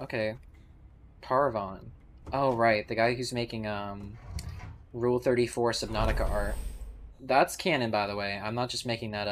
Okay. Parvon. Oh, right, the guy who's making um, Rule 34 Subnautica art. That's canon, by the way. I'm not just making that up.